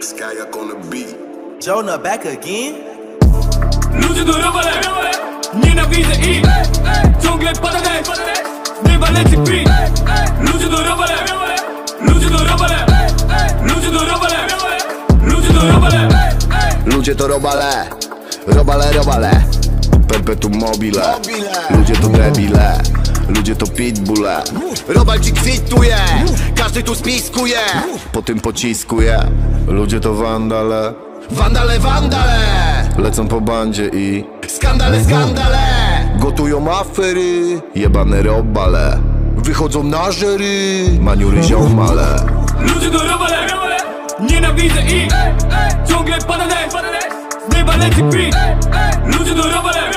Skyak on the beat. Jonah back again? Ludzie do robale, nienawidzę ich. Ciągle pada deszcz, nieba leci kwit Ludzie do robale, ludzie do robale Ludzie do robale, ludzie do robale Ludzie to robale, robale, robale. Perpetuum mobile, ludzie to debile Ludzie to pitbulle. Robal ci kwituje, każdy tu spiskuje. Po tym pociskuje Ludzie to wandale. Wandale, wandale! Lecą po bandzie i Skandale, skandale! Gotują afery. Jebane robale. Wychodzą na żery. Maniury ziomale. Ludzie do robale, nienawidzę ich! Ciągle pada deszcz, z nieba leci Ludzie do robale,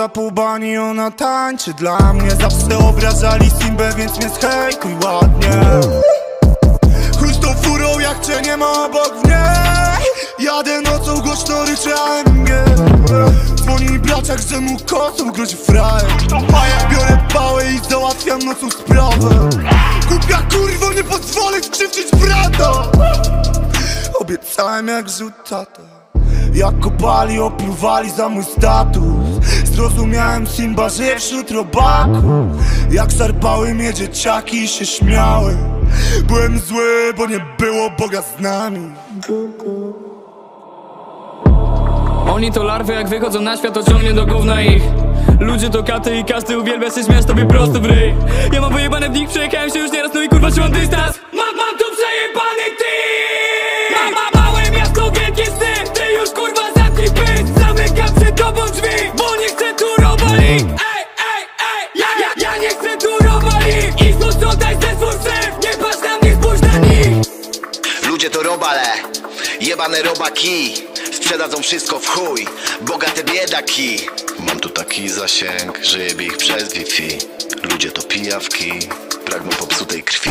za ona tańczy dla mnie. Zawsze obrażali Simbę, więc mnie zhejtuj ładnie. Chuj tą furą jak cię nie ma obok mnie. Jadę nocą głośno ryczę AMG Dzwoni braciak, że mu kosą grozi frajer. A ja biorę pałę i załatwiam nocą sprawę. Głupia kurwo, nie pozwolę skrzywdzić brata. Obiecałem jak tata jak kopali, opluwali za mój status Zrozumiałem Simba, że wśród robaków Jak szarpały mnie dzieciaki i się śmiały. Byłem zły, bo nie było Boga z nami. Oni to larwy, jak wychodzą na świat, to ciągnie do gówna ich. Ludzie to katy i każdy uwielbia się śmiać tobie prosto w ryj. Ja mam wyjebane w nich, przejechałem się już nieraz, no i kurwa trzymam dystans ja, ja nie chcę tu robali I posprzątaj swój syf, nie patrz na mnie, spójrz na nich. Ludzie to robale, jebane robaki. Sprzedadzą wszystko w chuj, bogate biedaki. Mam tu taki zasięg, że jebie ich przez Wi-Fi. Ludzie to pijawki, pragną popsutej krwi